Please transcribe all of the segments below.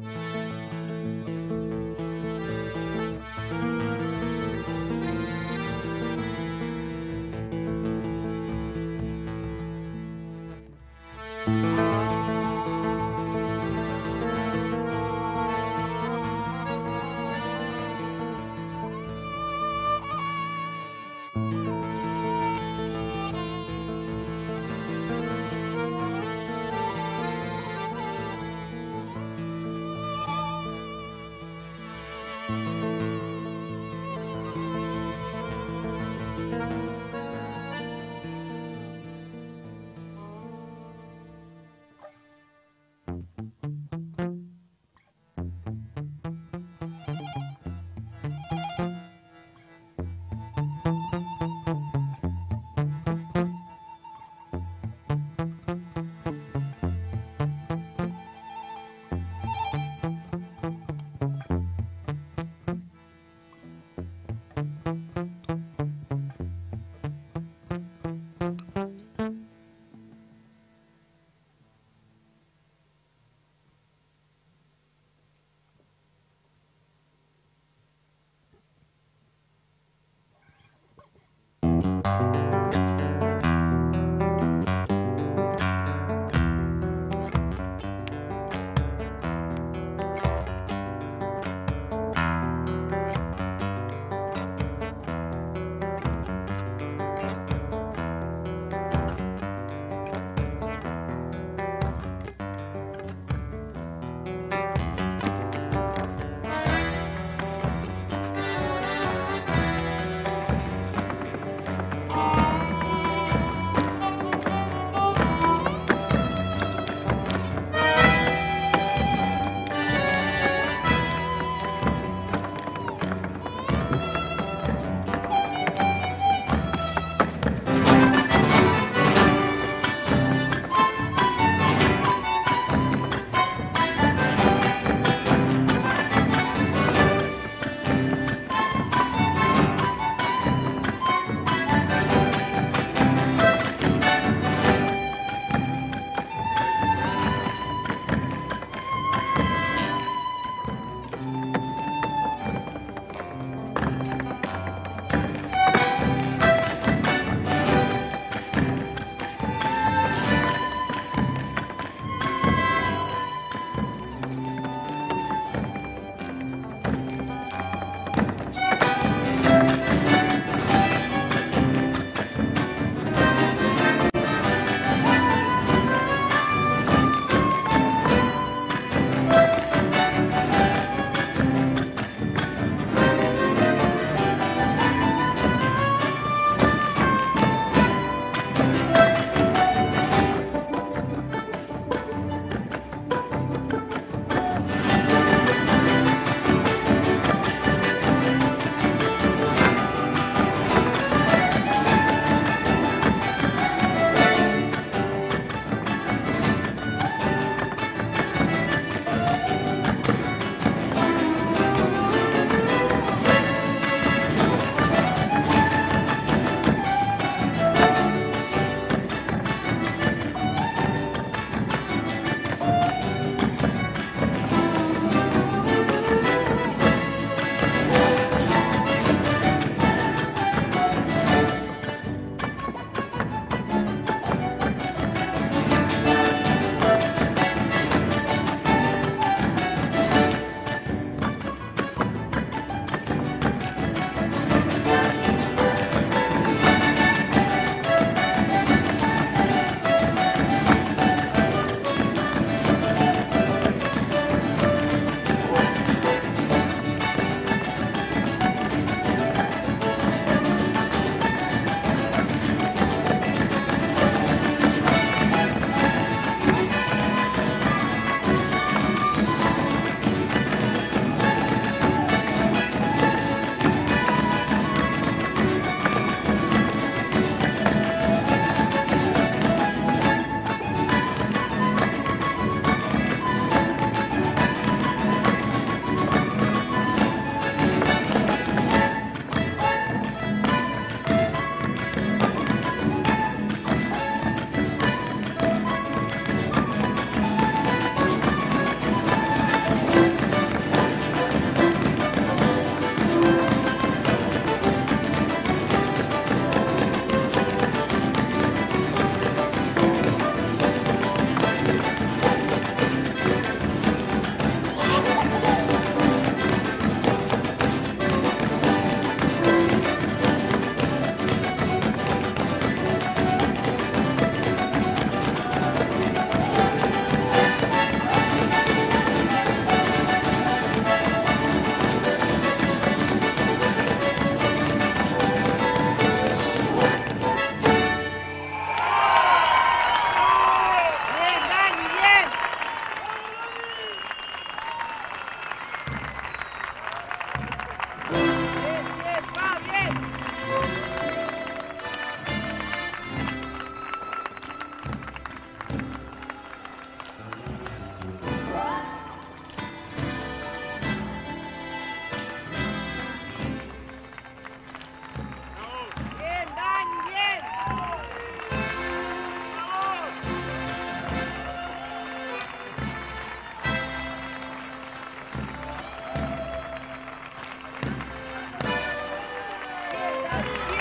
Thank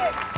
Woo!